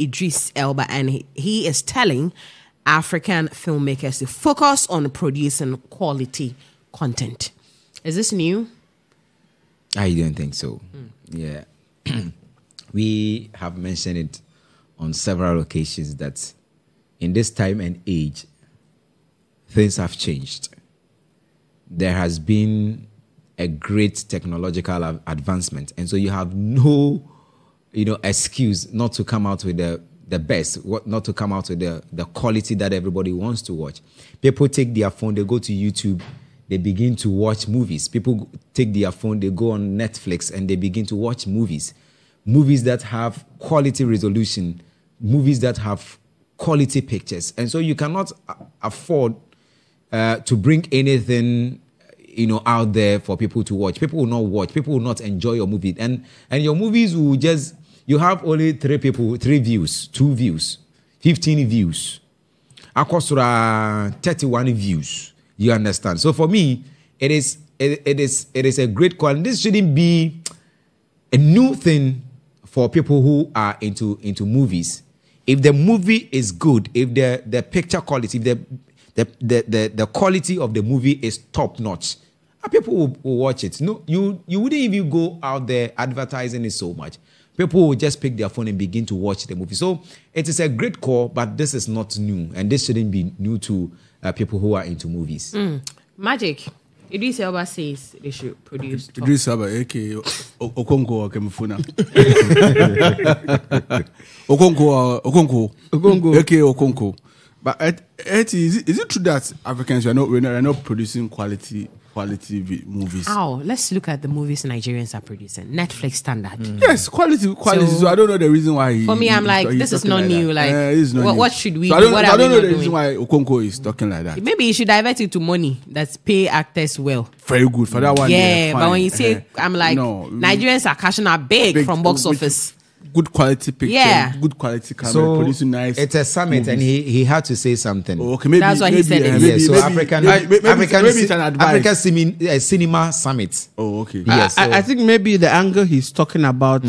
Idris Elba, and he, is telling African filmmakers to focus on producing quality content. Is this new? I don't think so. Yeah. we have mentioned it on several occasions that in this time and age, things have changed. There has been a great technological advancement, and so you have no, you know, excuse not to come out with the the best, what not to come out with the the quality that everybody wants to watch. People take their phone, they go to YouTube, they begin to watch movies. People take their phone, they go on Netflix, and they begin to watch movies, movies that have quality resolution, movies that have quality pictures, and so you cannot afford uh, to bring anything you know out there for people to watch. People will not watch. People will not enjoy your movie. And and your movies will just you have only three people three views two views 15 views akosura 31 views you understand so for me it is it, it is it is a great quality this shouldn't be a new thing for people who are into into movies. If the movie is good, if the the picture quality, if the the the the, the quality of the movie is top notch, uh, people will, will watch it. No, you you wouldn't even go out there advertising it so much. People will just pick their phone and begin to watch the movie. So it is a great call, but this is not new, and this shouldn't be new to uh, people who are into movies. Magic. Idris Elba says they should produce. top- Idris Elba, aka O- Okonkwo Kemufuna. Okonkwo, uh, Okonkwo, Okonkwo. aka Okonkwo. But it, it is, is it true that Africans are not we're not, are not producing quality quality vi- movies? How? Let's look at the movies Nigerians are producing. Netflix standard. Yes, quality, quality. So, So, I don't know the reason why. He, for me, he- I'm like, he's this is talking not new, that. like, is not what- new. what should we So I do? don't, What so are I don't know not the reason doing? why Okonkwo is talking like that. Maybe you should divert it to money that's pay actors well. Very good for that one. yeah, fine. but when you say, Eh, I'm like, no, Nigerians are cashing out big, big- from box which- office. Good quality picture. Yeah. Good quality camera. So producing nice. it's a summit, and he he had to say something. Oh, okay, maybe That's why he maybe, said it. yeah, maybe- so maybe- African maybe- maybe- African maybe it's an advice. African Cine- uh, cinema summit. Oh, okay. Yeah, I, so- I, I think maybe the angle he's talking about,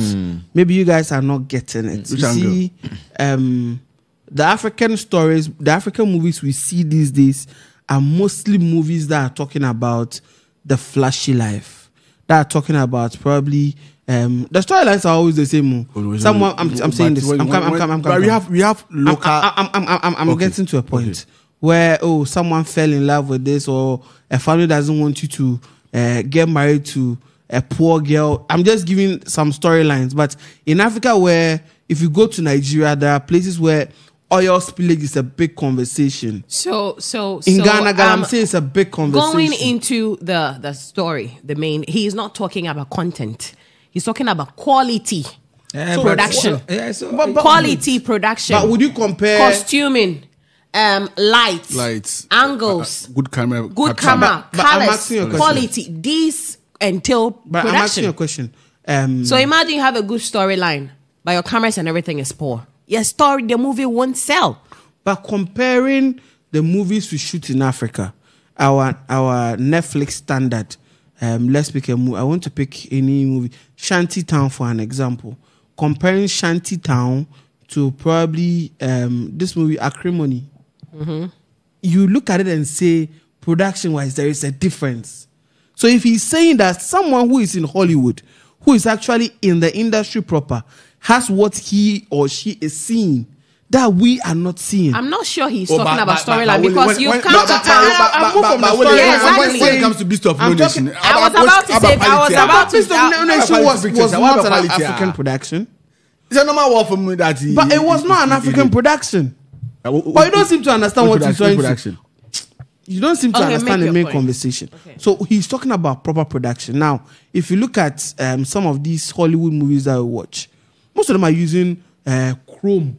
maybe you guys are not getting it. Which you angle? see, um, the African stories, the African movies we see these days are mostly movies that are talking about the flashy life. That are talking about probably um, the storylines are always the same. oh. Always- Someone, I'm, I'm saying but this. when- I'm coming. I'm when- coming. I'm But we have we have I'm, local. I'm, I'm, I'm, I'm, I'm Okay. getting to a point Okay. where oh someone fell in love with this or a family doesn't want you to uh, get married to a poor girl. I'm just giving some storylines, but in Africa, where if you go to Nigeria, there are places where oil spillage is a big conversation. So, so, In so, Ghana, Ghana, um, I'm saying it's a big conversation. going into the the story, the main, he is not talking about content. He's talking about quality Eh, So but- production. Yeah, so- But- but- quality production. but would you compare? costuming, um, lights, Lights. angles, uh, good camera. good capture. camera, But- but colors, asking you a question. quality. These entail but I'm asking you a question. Um, So imagine you have a good storyline, but your cameras and everything is poor. Your story, the movie won't sell. But comparing the movies we shoot in Africa, our our Netflix standard, um, let's pick a movie. I want to pick any movie. Shanty Town for an example. Comparing Shanty Town to probably um, this movie Acrimony. You look at it and say, production wise, there is a difference. So if he's saying that someone who is in Hollywood, who is actually in the industry proper, has what he or she is seeing that we are not seeing. I'm not sure he's Oh, talking but- about but- but- storyline because when- you when- come no, to but- town. but- but- I'm moving from the when- story. Yeah, when- when- exactly. When it comes to Beast of I'm No talking- Nation, I was about to say- I was about to- Beast of No Nation was, was not an African production, It's a normal word for me that. he- but it was not an African production. Uh, But you don't seem to understand what he's production- trying to. You don't seem to Okay, understand the main point. conversation. Okay. So he's talking about proper production. Now, if you look at um, some of these Hollywood movies that we watch, most of them are using uh, Chrome.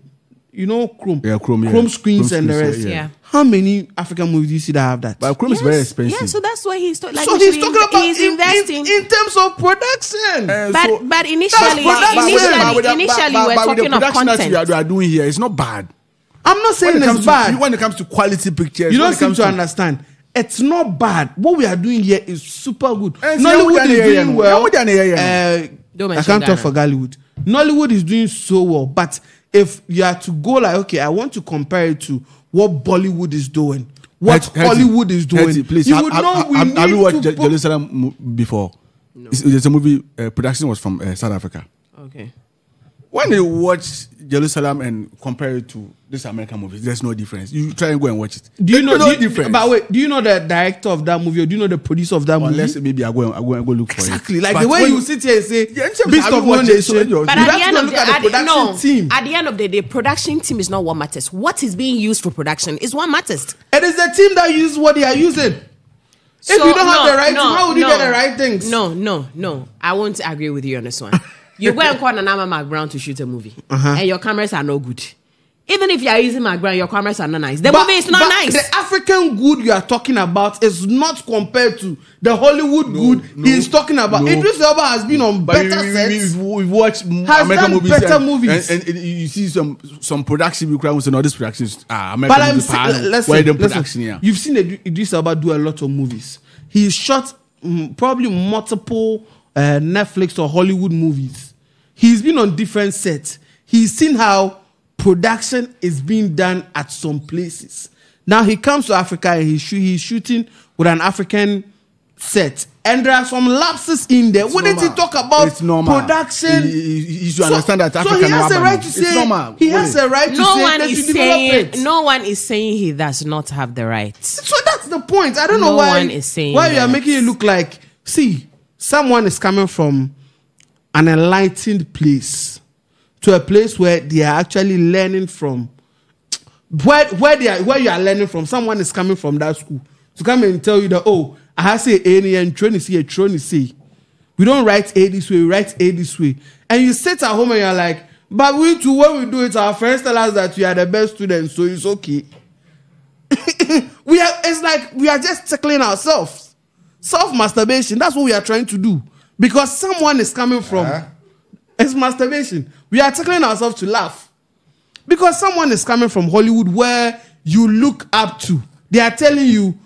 You know Chrome. Yeah, Chrome, yeah. Chrome screens Chrome and the rest. yeah, yeah. How many African movies do you see that have that? But Chrome is very expensive. Yeah, so that's why he's talking. Like so he's talking in- about he's in, in, investing. in terms of production. Uh, but so- but initially, That's production. initially, But with the- initially, but- we're but with the talking of production that content. we are, doing here. It's not bad. I'm not saying When it, it's bad. to, when it comes to quality pictures, you don't it seem comes to understand. It's not bad. What we are doing here is super good. Eh, Nollywood is doing well. how we done here. Uh, I can't talk for Gollywood. Nollywood is doing so well, but if you are to go like, okay, I want to compare it to what Bollywood is doing, what Hetty, Hetty, Hollywood is doing, Hetty, please, you would have, know have, we have, need have you watched to put- Jerusalem mo- before? It's, it's a movie. Uh, production was from uh, South Africa. Okay. When you watch Jerusalem and compare it to this American movie, there's no difference. You try and go and watch it. Do you know? There's no do you- difference? But wait, do you know the director of that movie, or do you know the producer of that movie? Unless movie? maybe I go and, I go and go look for it. Exactly, like But the way when you sit here and say, Yeah, I'm "Beast of you One watched? Nation," So But you at have the to end go of the, at the at production no, team. at the end of the day, production team is not what matters. What is being used for production is what matters. It is the team that uses what they are using. if So, you don't have the right no, team, how would you get the right things? No, no, no. I won't agree with you on this one. you go and call Nana Ama McBrown to shoot a movie, Uh-huh. and your cameras are no good. Even if you are using McBrown, your cameras are not nice. The But- movie is not nice. The African good you are talking about is not compared to the Hollywood good no, he is talking about. no. Idris Elba has been on But better we, we, sets. we, we watch Has American done movies, better and, movies. and, and, you see some some production you crowd say no this production is ah American But I'm movies, saying, listen, where the listen, production yeah. you've seen Idris Elba do a lot of movies. He shot mm, probably multiple uh, Netflix or Hollywood movies. He's been on different sets. He's seen how production is being done at some places. Now he comes to Africa and he's, shoo- he's shooting with an African set. And there are some lapses in there. Wouldn't he talk about It's normal. production? You- you- you should understand that so African he has a right to It's say. normal. He has Really. a right to no say one that is saying. No one is saying he does not have the right. So that's the point. I don't know No why one is saying why you are that. making it look like see someone is coming from an enlightened place to a place where they are actually learning from where where they are where you are learning from. Someone is coming from that school to come and tell you that oh I have say A and train see a train see. We don't write A this way, we write A this way. And you sit at home and you're like, but we too, when we do it, our friends tell us that we are the best students, so it's okay we are it's like we are just tickling ourselves self masturbation that's what we are trying to do. Because someone is coming from uh-huh. it's masturbation. We are tickling ourselves to laugh. Because someone is coming from hollywood where you look up to. They are telling you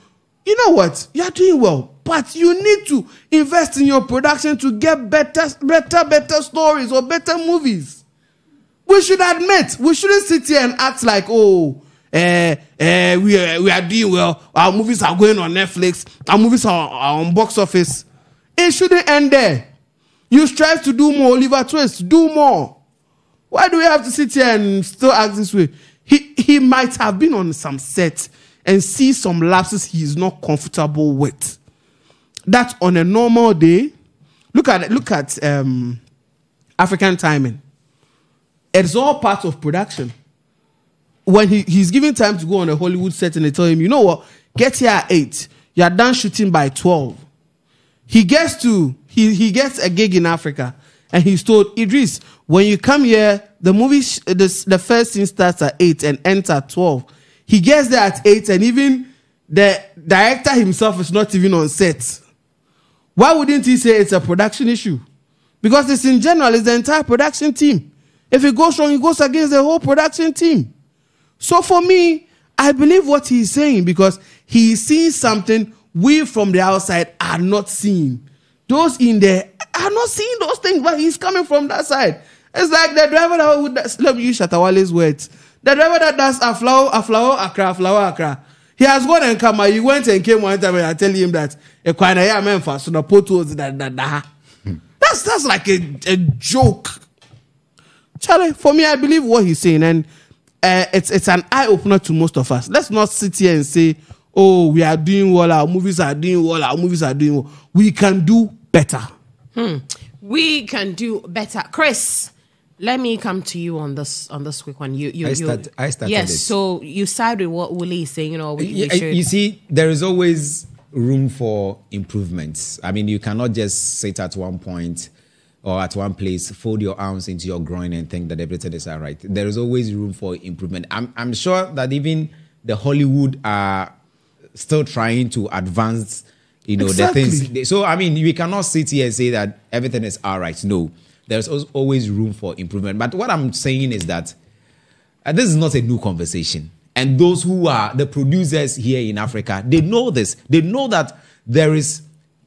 you know what? You are doing well but you need to invest in your production to get better better better stories or better movies. We should admit we shouldn't sit here and act like oh uh, uh, we, are, we are doing well. Our movies are going on netflix. Our movies are, are on box office. It shouldn't end there. You strive to do more. Oliver twist do more. Why do we have to sit here and still act this way? He, he might have been on some set and see some lapses he is not comfortable with. That on a normal day. Look at look at um, african timing. It's all part of production. When he, he's given time to go on a Hollywood set and they tell him, you know what, get here at 8. You're done shooting by 12. He gets to, he, he gets a gig in Africa and he's told, Idris, when you come here, the movie, sh- the, the first scene starts at 8 and ends at 12. He gets there at 8 and even the director himself is not even on set. Why wouldn't he say it's a production issue? Because it's in general, it's the entire production team. If it goes wrong, it goes against the whole production team. So for me, I believe what he's saying because he is seeing something we from the outside are not seeing. Those in there are not seeing those things, but he's coming from that side. It's like the driver that would, let me use Shatta Wale's words. The driver that does a flower, a flower, Accra, flower, Accra. He has gone and come. He went and came one time and I tell him that a quite a man for so the potholes that that that. Hmm. That's that's like a, a joke. Charlie, for me, I believe what he's saying, and uh, it's it's an eye opener to most of us. Let's not sit here and say, "Oh, we are doing well. Our movies are doing well. Our movies are doing well." We can do better. We can do better, Chris. Let me come to you on this on this quick one. You you I you. start- I started Yes. it. So you side with what Willie is saying. You know, we, we you, should. you see, there is always room for improvements. I mean, you cannot just sit at one point or at one place, fold your arms into your groin and think that everything is all right. There is always room for improvement. I'm, I'm sure that even the Hollywood are still trying to advance, you know, Exactly. the things. So, I mean, we cannot sit here and say that everything is all right. No, there's always room for improvement. But what I'm saying is that uh, this is not a new conversation. And those who are the producers here in Africa, they know this. They know that there is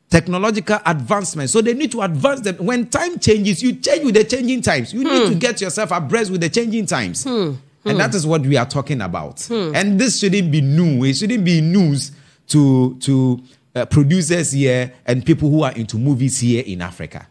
technological advancement. So they need to advance them. When time changes, you change with the changing times. You need to hmm. get yourself abreast with the changing times. Hmm. And hmm. that is what we are talking about. And this shouldn't be new. It shouldn't be news to to uh, producers here and people who are into movies here in Africa.